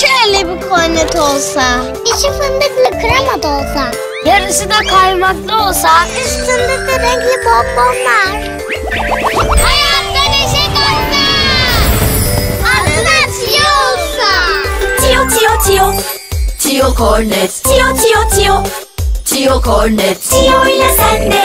Şöyle bir kornet olsa. İçi fındıklı krema da olsa. Yarısı da kaymaklı olsa. Üstünde de renkli bonbonlar. Hayatta neşe katsa. Adına Tiyo olsa. Tio tio tio Tio kornet Tio tio tio Tio kornet Tio ile sen de